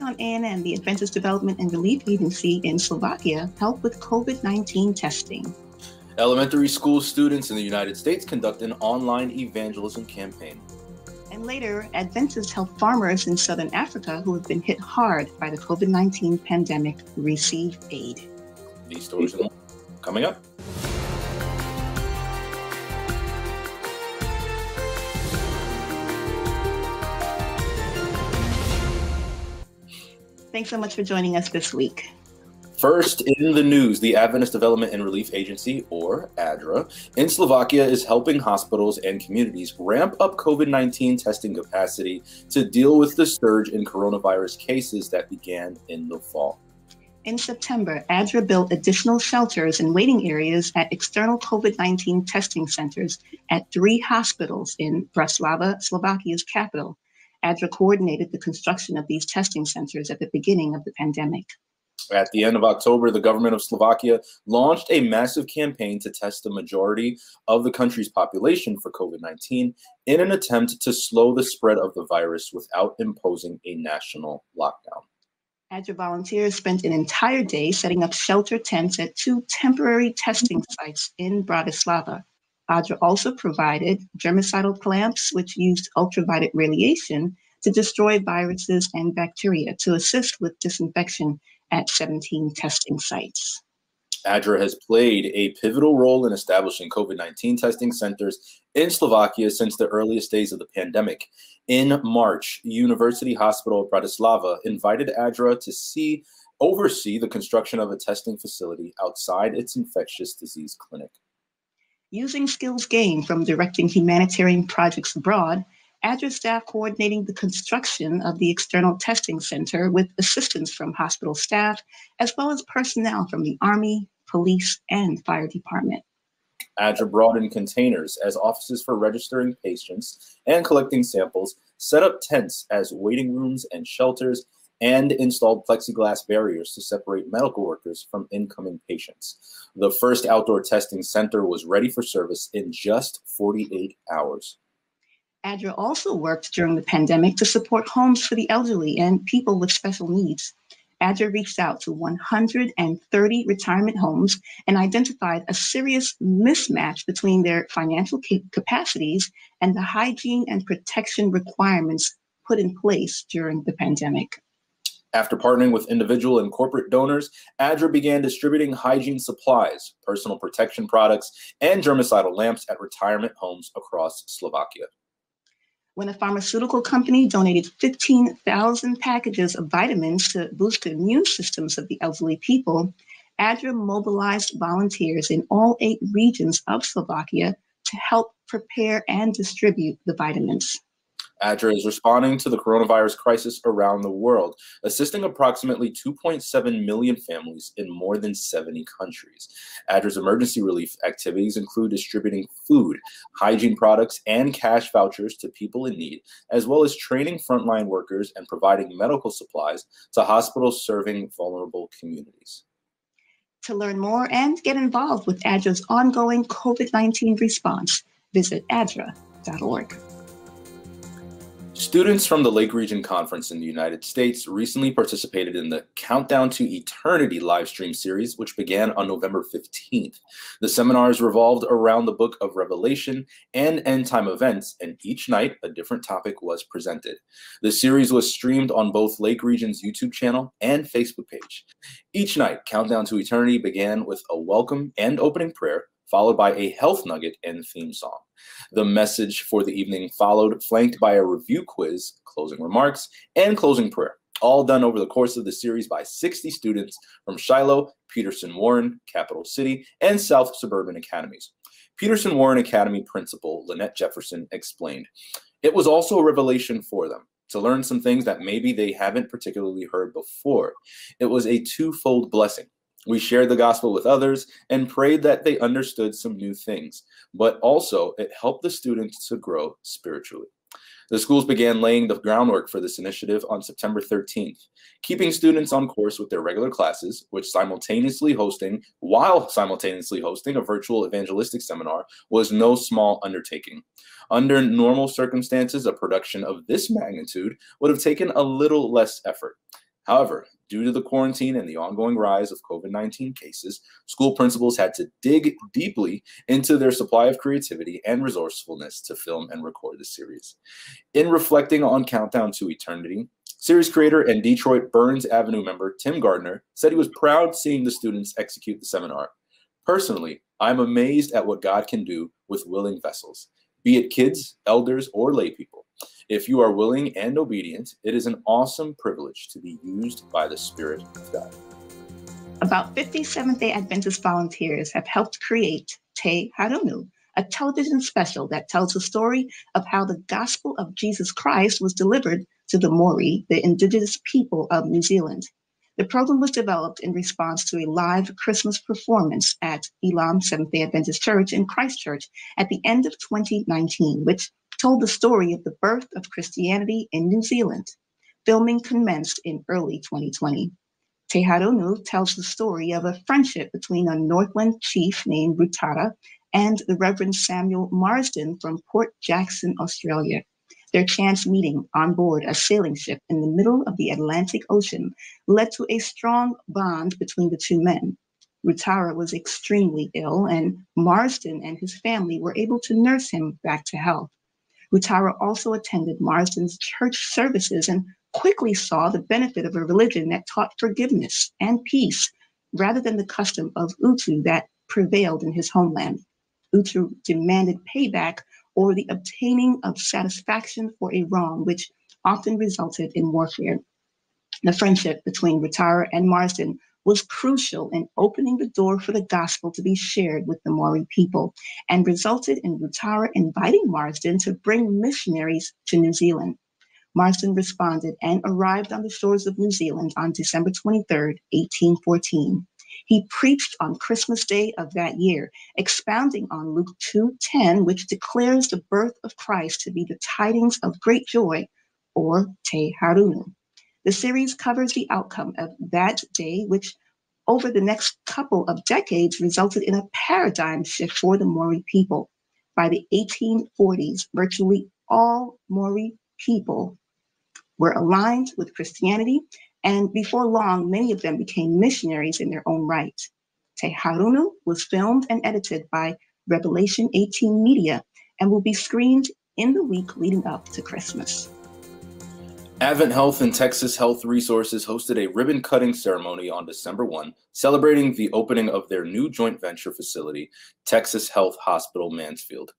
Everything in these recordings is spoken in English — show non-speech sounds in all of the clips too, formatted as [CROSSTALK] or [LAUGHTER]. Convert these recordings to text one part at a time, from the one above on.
On ANN, the Adventist Development and Relief Agency in Slovakia help with COVID 19 testing. Elementary school students in the United States conduct an online evangelism campaign. And later, Adventists help farmers in southern Africa who have been hit hard by the COVID 19 pandemic receive aid. These stories are coming up. Thanks so much for joining us this week. First in the news, the Adventist Development and Relief Agency, or ADRA, in Slovakia is helping hospitals and communities ramp up COVID 19 testing capacity to deal with the surge in coronavirus cases that began in the fall. In September, ADRA built additional shelters and waiting areas at external COVID 19 testing centers at three hospitals in Bratislava, Slovakia's capital. ADRA coordinated the construction of these testing centers at the beginning of the pandemic. At the end of October, the government of Slovakia launched a massive campaign to test the majority of the country's population for COVID 19 in an attempt to slow the spread of the virus without imposing a national lockdown. ADRA volunteers spent an entire day setting up shelter tents at two temporary testing sites in Bratislava. ADRA also provided germicidal lamps, which used ultraviolet radiation to destroy viruses and bacteria to assist with disinfection at 17 testing sites. ADRA has played a pivotal role in establishing COVID 19 testing centers in Slovakia since the earliest days of the pandemic. In March, University Hospital Bratislava invited ADRA to see oversee the construction of a testing facility outside its infectious disease clinic. Using skills gained from directing humanitarian projects abroad, ADRA staff coordinating the construction of the external testing center with assistance from hospital staff, as well as personnel from the Army, police, and fire department. ADRA brought in containers as offices for registering patients and collecting samples, set up tents as waiting rooms and shelters, and installed plexiglass barriers to separate medical workers from incoming patients. The first outdoor testing center was ready for service in just 48 hours. ADRA also worked during the pandemic to support homes for the elderly and people with special needs. ADRA reached out to 130 retirement homes and identified a serious mismatch between their financial capacities and the hygiene and protection requirements put in place during the pandemic. After partnering with individual and corporate donors, ADRA began distributing hygiene supplies, personal protection products, and germicidal lamps at retirement homes across Slovakia. When a pharmaceutical company donated 15,000 packages of vitamins to boost the immune systems of the elderly people, ADRA mobilized volunteers in all eight regions of Slovakia to help prepare and distribute the vitamins. ADRA is responding to the coronavirus crisis around the world, assisting approximately 2.7 million families in more than 70 countries. ADRA's emergency relief activities include distributing food, hygiene products, and cash vouchers to people in need, as well as training frontline workers and providing medical supplies to hospitals serving vulnerable communities. To learn more and get involved with ADRA's ongoing COVID 19 response, visit adra.org. Students from the Lake Region Conference in the United States recently participated in the Countdown to Eternity live stream series, which began on November 15th. The seminars revolved around the book of Revelation and end time events, and each night a different topic was presented. The series was streamed on both Lake Region's YouTube channel and Facebook page. Each night, Countdown to Eternity began with a welcome and opening prayer followed by a health nugget and theme song. The message for the evening followed, flanked by a review quiz, closing remarks, and closing prayer, all done over the course of the series by 60 students from Shiloh, Peterson Warren, Capitol City, and South Suburban Academies. Peterson Warren Academy principal Lynette Jefferson explained, It was also a revelation for them to learn some things that maybe they haven't particularly heard before. It was a twofold blessing. We shared the gospel with others and prayed that they understood some new things, but also it helped the students to grow spiritually. The schools began laying the groundwork for this initiative on September 13th, keeping students on course with their regular classes, which simultaneously hosting, while simultaneously hosting a virtual evangelistic seminar was no small undertaking. Under normal circumstances, a production of this magnitude would have taken a little less effort. However, due to the quarantine and the ongoing rise of COVID 19 cases, school principals had to dig deeply into their supply of creativity and resourcefulness to film and record the series. In reflecting on Countdown to Eternity, series creator and Detroit Burns Avenue member Tim Gardner said he was proud seeing the students execute the seminar. Personally, I'm amazed at what God can do with willing vessels, be it kids, elders, or lay people. If you are willing and obedient, it is an awesome privilege to be used by the Spirit of God. About 50 Seventh day Adventist volunteers have helped create Te Harinui, a television special that tells the story of how the gospel of Jesus Christ was delivered to the Maori, the indigenous people of New Zealand. The program was developed in response to a live Christmas performance at Ilam Seventh day Adventist Church in Christchurch at the end of 2019, which told the story of the birth of Christianity in New Zealand. Filming commenced in early 2020. Te Harinui tells the story of a friendship between a Northland chief named Ruatara and the Reverend Samuel Marsden from Port Jackson, Australia. Their chance meeting on board a sailing ship in the middle of the Atlantic Ocean led to a strong bond between the two men. Ruatara was extremely ill, and Marsden and his family were able to nurse him back to health. Ruatara also attended Marsden's church services and quickly saw the benefit of a religion that taught forgiveness and peace rather than the custom of Utu that prevailed in his homeland. Utu demanded payback or the obtaining of satisfaction for a wrong, which often resulted in warfare. The friendship between Ruatara and Marsden was crucial in opening the door for the gospel to be shared with the Maori people and resulted in Ruatara inviting Marsden to bring missionaries to New Zealand. Marsden responded and arrived on the shores of New Zealand on December 23, 1814. He preached on Christmas Day of that year, expounding on Luke 2:10, which declares the birth of Christ to be the tidings of great joy, or Te Harinui. The series covers the outcome of that day, which over the next couple of decades resulted in a paradigm shift for the Maori people. By the 1840s, virtually all Maori people were aligned with Christianity, and before long, many of them became missionaries in their own right. Te Harinui was filmed and edited by Revelation 18 Media and will be screened in the week leading up to Christmas. Advent Health and Texas Health Resources hosted a ribbon cutting ceremony on December 1, celebrating the opening of their new joint venture facility, Texas Health Hospital Mansfield.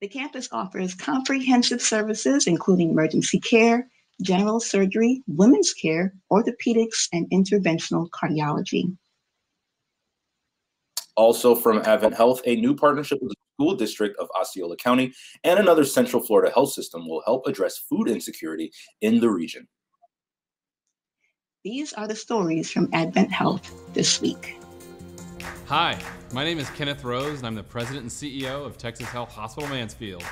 The campus offers comprehensive services, including emergency care, general surgery, women's care, orthopedics, and interventional cardiology. Also from Advent Health, a new partnership with the school district of Osceola County and another Central Florida health system will help address food insecurity in the region. These are the stories from Advent Health this week. Hi, my name is Kenneth Rose, and I'm the president and CEO of Texas Health Hospital Mansfield.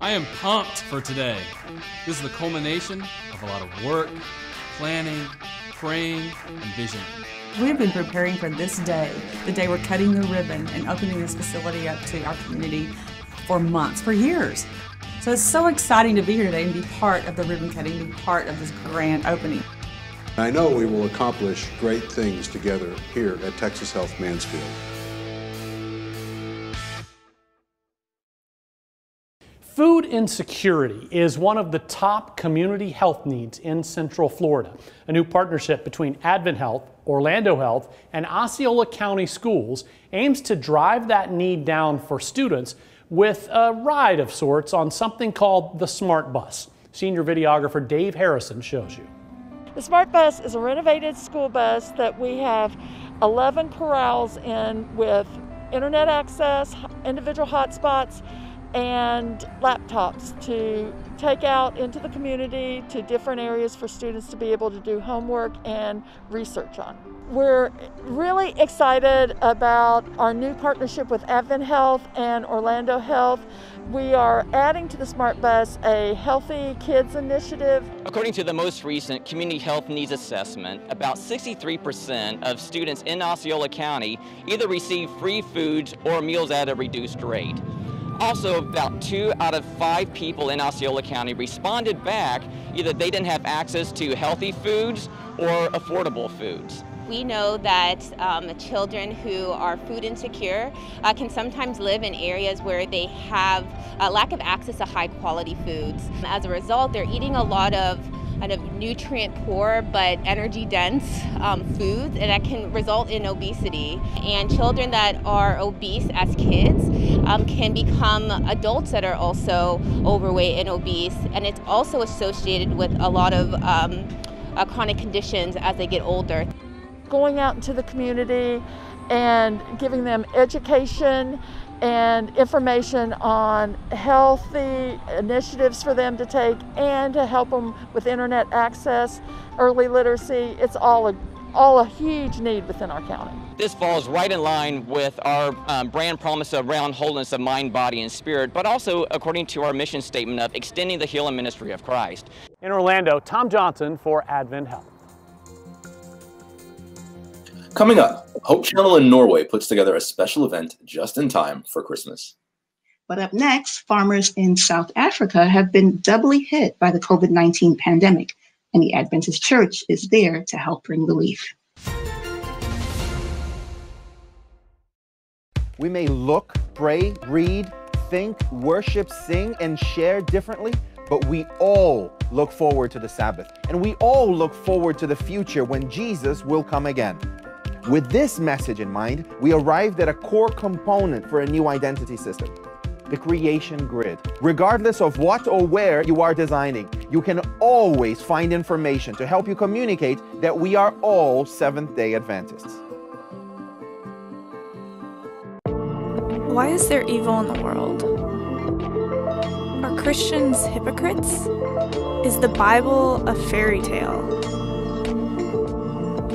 I am pumped for today. This is the culmination of a lot of work, planning, praying, and visioning. We've been preparing for this day, the day we're cutting the ribbon and opening this facility up to our community for months, for years. So it's so exciting to be here today and be part of the ribbon cutting, be part of this grand opening. I know we will accomplish great things together here at Texas Health Mansfield. Food insecurity is one of the top community health needs in Central Florida. A new partnership between Advent Health, Orlando Health, and Osceola County Schools aims to drive that need down for students with a ride of sorts on something called the Smart Bus. Senior videographer Dave Harrison shows you. The Smart Bus is a renovated school bus that we have 11 corrals in with internet access, individual hotspots, and laptops to take out into the community to different areas for students to be able to do homework and research on. We're really excited about our new partnership with Advent Health and Orlando Health. We are adding to the Smart Bus a Healthy Kids initiative. According to the most recent Community Health Needs Assessment, about 63% of students in Osceola County either receive free foods or meals at a reduced rate. Also, about two out of five people in Osceola County responded back either they didn't have access to healthy foods or affordable foods. We know that um, children who are food insecure uh, can sometimes live in areas where they have a lack of access to high quality foods. As a result, they're eating a lot of nutrient poor but energy dense um, foods, and that can result in obesity. And children that are obese as kids um, can become adults that are also overweight and obese, and it's also associated with a lot of um, uh, chronic conditions as they get older. Going out into the community and giving them education and information on healthy initiatives for them to take and to help them with internet access, early literacy. It's all a, all a huge need within our county. This falls right in line with our um, brand promise around wholeness of mind, body, and spirit, but also according to our mission statement of extending the healing ministry of Christ. In Orlando, Tom Johnson for Advent Health. Coming up, Hope Channel in Norway puts together a special event just in time for Christmas. But up next, farmers in South Africa have been doubly hit by the COVID 19 pandemic, and the Adventist Church is there to help bring relief. We may look, pray, read, think, worship, sing, and share differently, but we all look forward to the Sabbath. And we all look forward to the future when Jesus will come again. With this message in mind, we arrived at a core component for a new identity system the creation grid. Regardless of what or where you are designing, you can always find information to help you communicate that we are all Seventh day Adventists. Why is there evil in the world? Are Christians hypocrites? Is the Bible a fairy tale?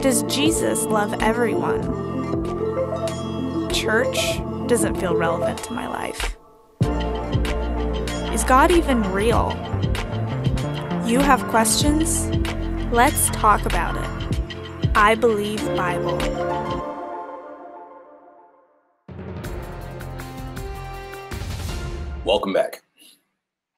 Does Jesus love everyone? Church doesn't feel relevant to my life. Is God even real? You have questions? Let's talk about it. I believe Bible. Welcome back.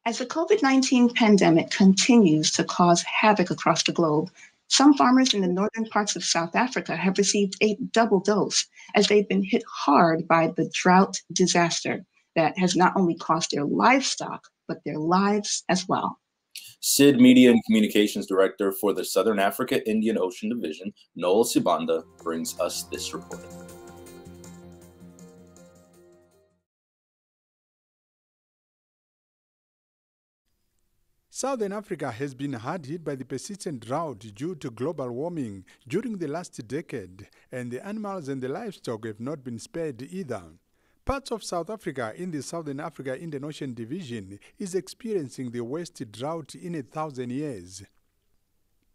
As the COVID 19 pandemic continues to cause havoc across the globe, some farmers in the northern parts of South Africa have received a double dose as they've been hit hard by the drought disaster that has not only cost their livestock, but their lives as well. SID Media and Communications Director for the Southern Africa Indian Ocean Division, Noel Sibanda, brings us this report. Southern Africa has been hard hit by the persistent drought due to global warming during the last decade, and the animals and the livestock have not been spared either. Parts of South Africa in the Southern Africa Indian Ocean Division is experiencing the worst drought in a thousand years.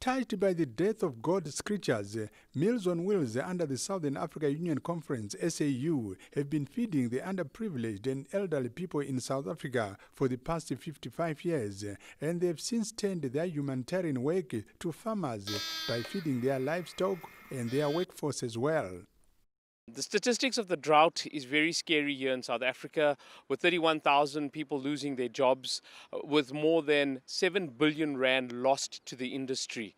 Touched by the death of God's creatures, Meals on Wheels under the Southern Africa Union Conference SAU have been feeding the underprivileged and elderly people in South Africa for the past 55 years, and they have since turned their humanitarian work to farmers by feeding their livestock and their workforce as well. The statistics of the drought is very scary here in South Africa, with 31,000 people losing their jobs, uh, with more than 7 billion rand lost to the industry.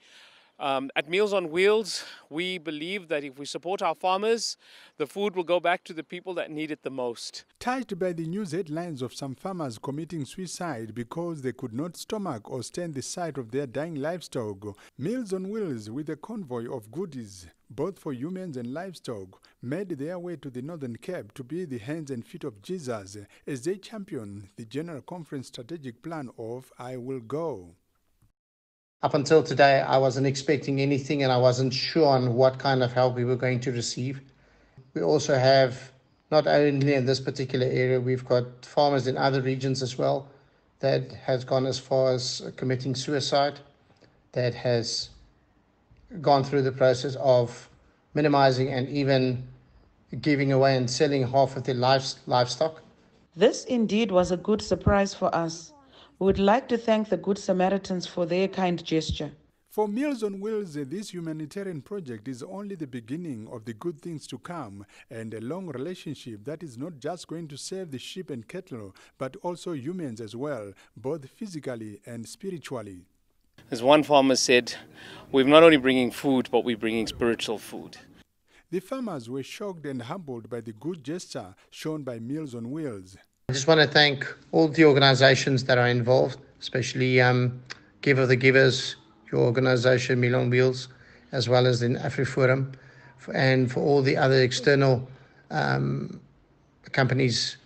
Um, at Meals on Wheels, we believe that if we support our farmers, the food will go back to the people that need it the most. Touched by the news headlines of some farmers committing suicide because they could not stomach or stand the sight of their dying livestock, Meals on Wheels, with a convoy of goodies, both for humans and livestock, made their way to the Northern Cape to be the hands and feet of Jesus as they champion the General Conference strategic plan of I Will Go. Up until today, I wasn't expecting anything and I wasn't sure on what kind of help we were going to receive. We also have, not only in this particular area, we've got farmers in other regions as well that has gone as far as committing suicide, that has gone through the process of minimizing and even giving away and selling half of their livestock. This indeed was a good surprise for us we would like to thank the Good Samaritans for their kind gesture. For Meals on Wheels, this humanitarian project is only the beginning of the good things to come and a long relationship that is not just going to save the sheep and cattle, but also humans as well, both physically and spiritually. As one farmer said, we're not only bringing food, but we're bringing spiritual food. The farmers were shocked and humbled by the good gesture shown by Meals on Wheels. I just want to thank all the organizations that are involved, especially um, Gift of the Givers, your organization, Meal on Wheels, as well as the AfriForum, and for all the other external um, companies.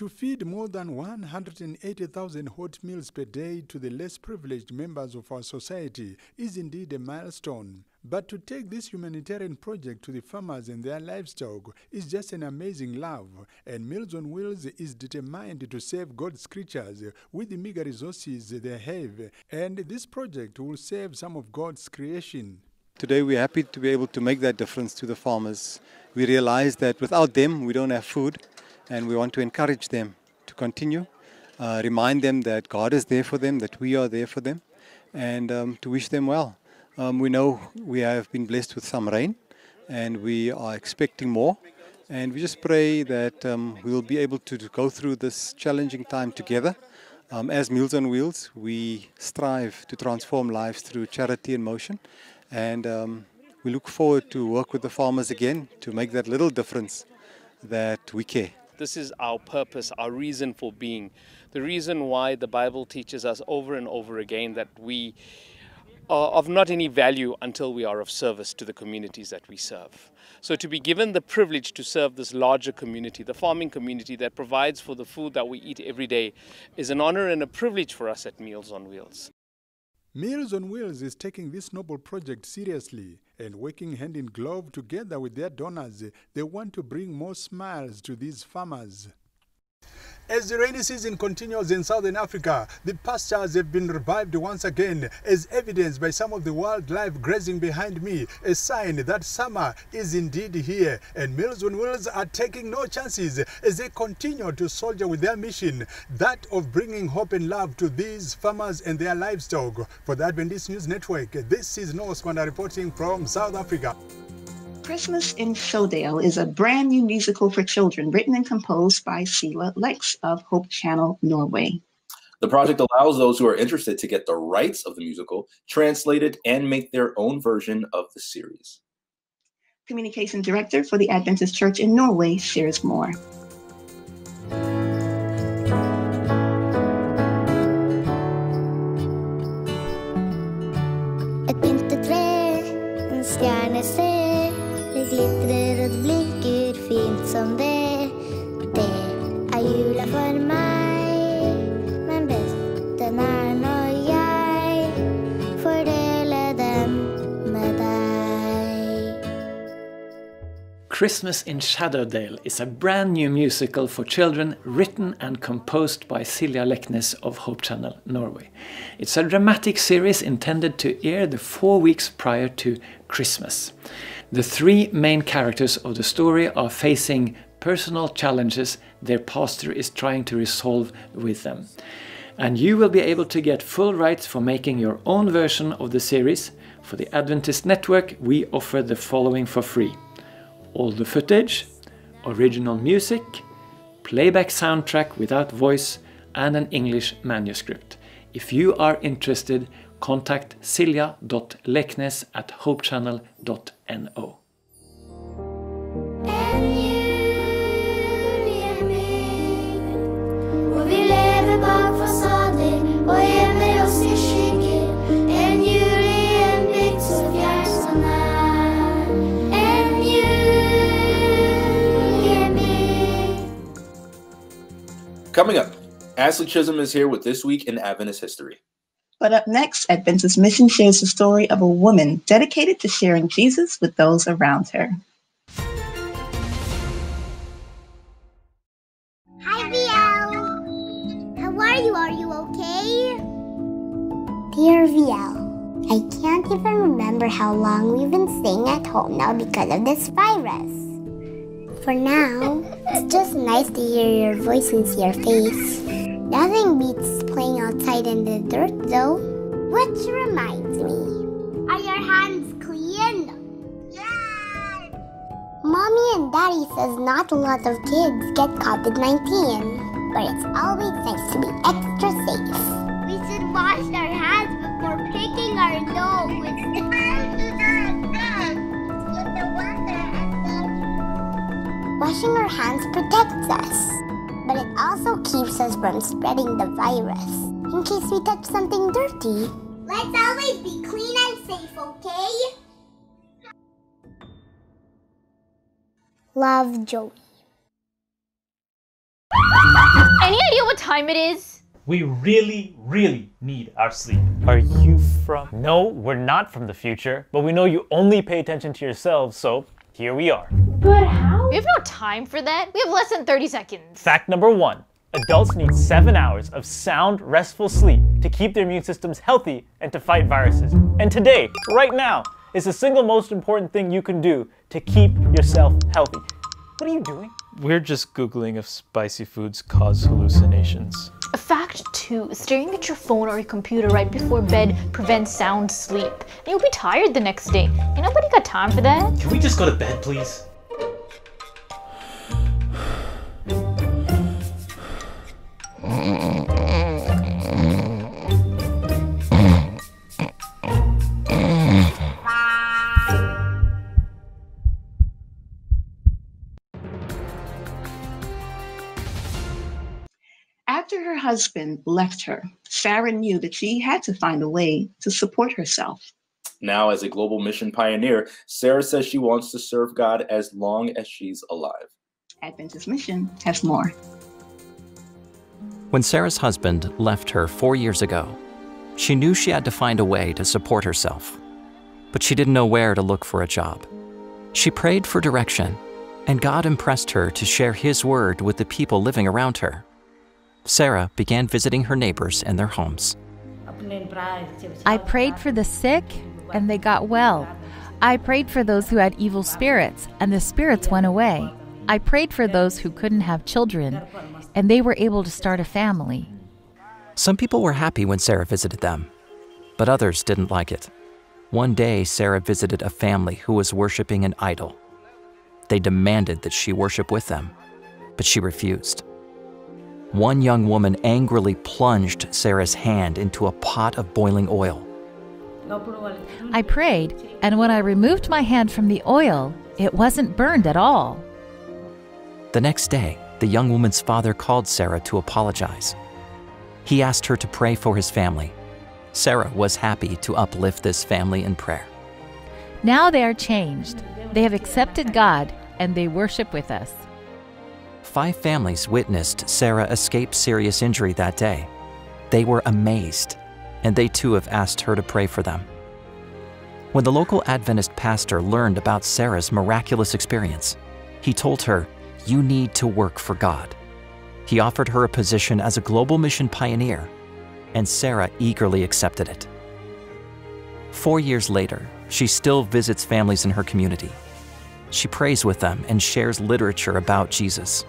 To feed more than 180,000 hot meals per day to the less privileged members of our society is indeed a milestone. But to take this humanitarian project to the farmers and their livestock is just an amazing love, and Meals on Wheels is determined to save God's creatures with the meager resources they have, and this project will save some of God's creation. Today we're happy to be able to make that difference to the farmers. We realize that without them we don't have food, and we want to encourage them to continue, uh, remind them that God is there for them, that we are there for them, and um, to wish them well. Um, we know we have been blessed with some rain and we are expecting more. And we just pray that um, we will be able to, to, go through this challenging time together. Um, as Meals on Wheels, we strive to transform lives through charity and motion. And um, we look forward to work with the farmers again to make that little difference that we care. This is our purpose, our reason for being. The reason why the Bible teaches us over and over again that we are of not any value until we are of service to the communities that we serve. So to be given the privilege to serve this larger community, the farming community that provides for the food that we eat every day, is an honor and a privilege for us at Meals on Wheels. Meals on Wheels is taking this noble project seriously and working hand in glove together with their donors. They want to bring more smiles to these farmers. As the rainy season continues in southern Africa, the pastures have been revived once again, as evidenced by some of the wildlife grazing behind me, a sign that summer is indeed here. And Meals on Wheels are taking no chances as they continue to soldier with their mission, that of bringing hope and love to these farmers and their livestock. For the Adventist News Network, this is Noel Sibanda reporting from South Africa. Christmas in Shadowdale is a brand new musical for children written and composed by Silja Leknes of Hope Channel, Norway. The project allows those who are interested to get the rights of the musical translated and make their own version of the series. Communication Director for the Adventist Church in Norway shares more. Et pyntetre, en stjerne ser Det glitrer og det blinker fint som det. Det er jula for meg. Men best den er når jeg får dele den med deg. Christmas in Shadowdale is a brand new musical for children written and composed by Silja Leknes of Hope Channel Norway. It's a dramatic series intended to air the four weeks prior to Christmas. The three main characters of the story are facing personal challenges their pastor is trying to resolve with them. And you will be able to get full rights for making your own version of the series. For the Adventist Network, we offer the following for free all the footage, original music, playback soundtrack without voice, and an English manuscript. If you are interested, contact silja.leknes at hopechannel.no. En jul i en bygd hvor vi lever bak fasader og gjemmer oss i skygger. En jul i en bygd så fjern så nær. En jul i en bygd. Coming up, Ashley Chisholm is here with This Week in Adventist History. But up next, Adventist Mission shares the story of a woman dedicated to sharing Jesus with those around her. Hi, VL. How are you? Are you okay? Dear VL, I can't even remember how long we've been staying at home now because of this virus. For now, it's just nice to hear your voice and see your face. Nothing beats playing outside in the dirt, though. Which reminds me, Are your hands clean? Yes! Mommy and Daddy says not a lot of kids get COVID-19, but it's always nice to be extra safe. We should wash our hands before picking our nose. [LAUGHS] Washing our hands protects us, but it also keeps us from spreading the virus in case we touch something dirty. Let's always be clean and safe, okay? Love, Joey. [LAUGHS] Any idea what time it is? We really, really need our sleep. Are you from? No, we're not from the future, but we know you only pay attention to yourselves, so here we are. But how? We have no time for that. We have less than 30 seconds. Fact number one adults need seven hours of sound, restful sleep to keep their immune systems healthy and to fight viruses. And today, right now, is the single most important thing you can do to keep yourself healthy. What are you doing? We're just Googling if spicy foods cause hallucinations. Fact two staring at your phone or your computer right before bed prevents sound sleep. And you'll be tired the next day. And nobody got time for that. Can we just go to bed, please? After her husband left her, Sarah knew that she had to find a way to support herself. Now, as a global mission pioneer, Sarah says she wants to serve God as long as she's alive. Adventist Mission has more. When Sarah's husband left her four years ago, she knew she had to find a way to support herself. But she didn't know where to look for a job. She prayed for direction, and God impressed her to share His word with the people living around her. Sarah began visiting her neighbors and their homes. I prayed for the sick, and they got well. I prayed for those who had evil spirits, and the spirits went away. I prayed for those who couldn't have children, and they were able to start a family. Some people were happy when Sarah visited them, but others didn't like it. One day, Sarah visited a family who was worshiping an idol. They demanded that she worship with them, but she refused. One young woman angrily plunged Sarah's hand into a pot of boiling oil. I prayed, and when I removed my hand from the oil, it wasn't burned at all. The next day, the young woman's father called Sarah to apologize. He asked her to pray for his family. Sarah was happy to uplift this family in prayer. Now they are changed. They have accepted God, and they worship with us. Five families witnessed Sarah escape serious injury that day. They were amazed, and they too have asked her to pray for them. When the local Adventist pastor learned about Sarah's miraculous experience, he told her, You need to work for God. He offered her a position as a global mission pioneer, and Sarah eagerly accepted it. Four years later, she still visits families in her community. She prays with them and shares literature about Jesus.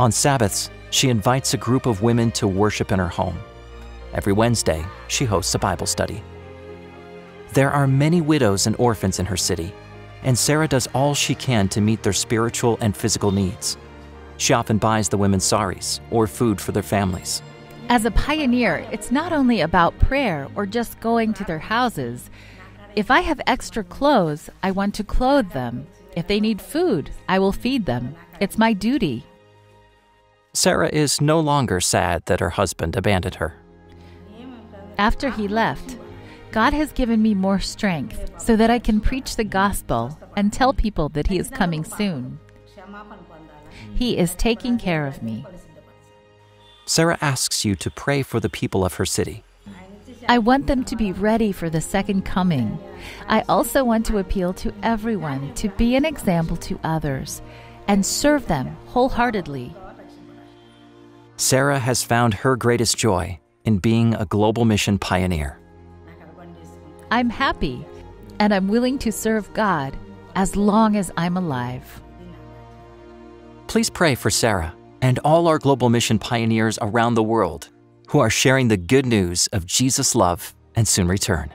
On Sabbaths, she invites a group of women to worship in her home. Every Wednesday, she hosts a Bible study. There are many widows and orphans in her city, and Sarah does all she can to meet their spiritual and physical needs. She often buys the women saris or food for their families. As a pioneer, it's not only about prayer or just going to their houses. If I have extra clothes, I want to clothe them. If they need food, I will feed them. It's my duty. Sarah is no longer sad that her husband abandoned her. After he left, God has given me more strength so that I can preach the gospel and tell people that He is coming soon. He is taking care of me. Sarah asks you to pray for the people of her city. I want them to be ready for the second coming. I also want to appeal to everyone to be an example to others and serve them wholeheartedly. Sarah has found her greatest joy in being a global mission pioneer. I'm happy and I'm willing to serve God as long as I'm alive. Please pray for Sarah and all our global mission pioneers around the world who are sharing the good news of Jesus' love and soon return.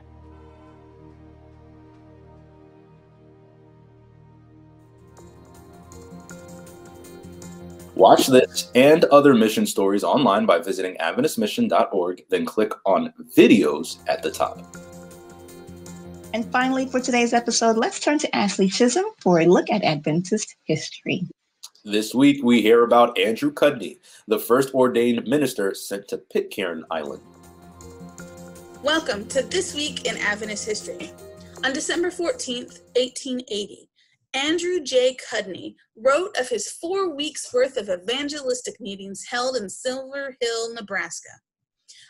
Watch this and other mission stories online by visiting AdventistMission.org, then click on videos at the top. And finally, for today's episode, let's turn to Ashley Chisholm for a look at Adventist history. This week, we hear about Andrew Cudney, the first ordained minister sent to Pitcairn Island. Welcome to This Week in Adventist History. On December 14th, 1880, Andrew J. Cudney wrote of his four weeks' worth of evangelistic meetings held in Silver Hill, Nebraska.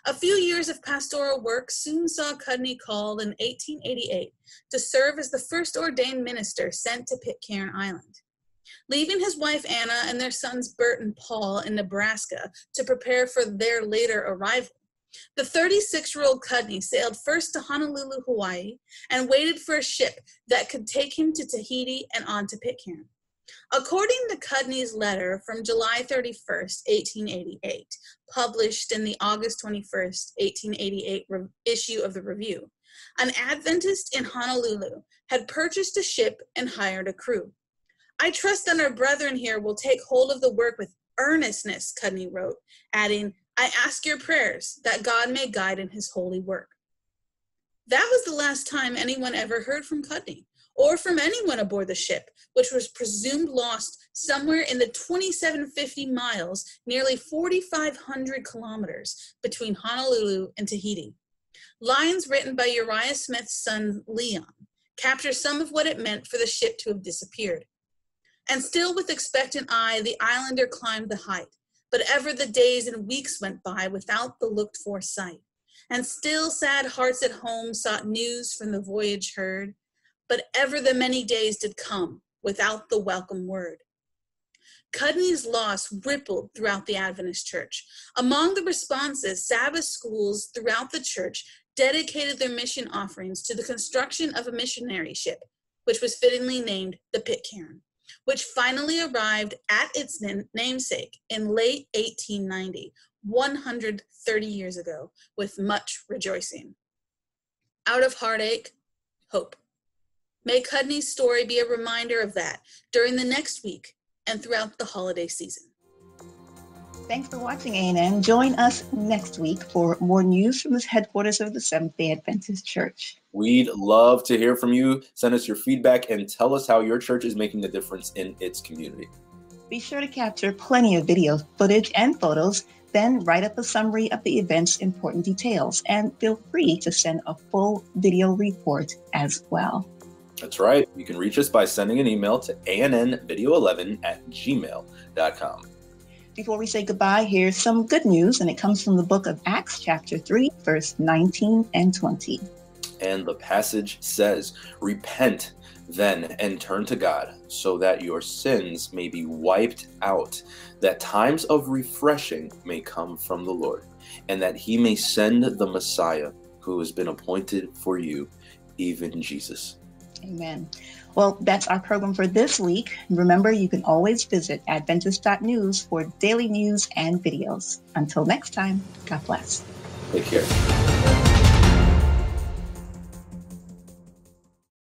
A few years of pastoral work soon saw Cudney called in 1888 to serve as the first ordained minister sent to Pitcairn Island. Leaving his wife Anna and their sons Bert and Paul in Nebraska to prepare for their later arrival, the 36 year old Cudney sailed first to Honolulu, Hawaii, and waited for a ship that could take him to Tahiti and on to Pitcairn. According to Cudney's letter from July 31st, 1888, published in the August 21st, 1888 re- issue of the Review, an Adventist in Honolulu had purchased a ship and hired a crew. I trust that our brethren here will take hold of the work with earnestness, Cudney wrote, adding, I ask your prayers that God may guide in his holy work. That was the last time anyone ever heard from Cudney or from anyone aboard the ship, which was presumed lost somewhere in the 2750 miles, nearly 4,500 kilometers between Honolulu and Tahiti. Lines written by Uriah Smith's son Leon capture some of what it meant for the ship to have disappeared. And still with expectant eye, the islander climbed the height but ever the days and weeks went by without the looked for sight. And still sad hearts at home sought news from the voyage heard, but ever the many days did come without the welcome word. Cudney's loss rippled throughout the Adventist church. Among the responses, Sabbath schools throughout the church dedicated their mission offerings to the construction of a missionary ship, which was fittingly named the Pitcairn which finally arrived at its namesake in late 1890, 130 years ago, with much rejoicing. Out of heartache, hope. May Cudney's story be a reminder of that during the next week and throughout the holiday season. Thanks for watching, ANN. Join us next week for more news from the headquarters of the Seventh-day Adventist Church. We'd love to hear from you. Send us your feedback and tell us how your church is making a difference in its community. Be sure to capture plenty of video footage and photos, then write up a summary of the event's important details, and feel free to send a full video report as well. That's right. You can reach us by sending an email to annvideo11 at gmail.com. Before we say goodbye, here's some good news, and it comes from the book of Acts, chapter 3, verse 19 and 20. And the passage says, Repent then and turn to God, so that your sins may be wiped out, that times of refreshing may come from the Lord, and that he may send the Messiah who has been appointed for you, even Jesus. Amen. Well, that's our program for this week. Remember, you can always visit Adventist.news for daily news and videos. Until next time, God bless. Take care.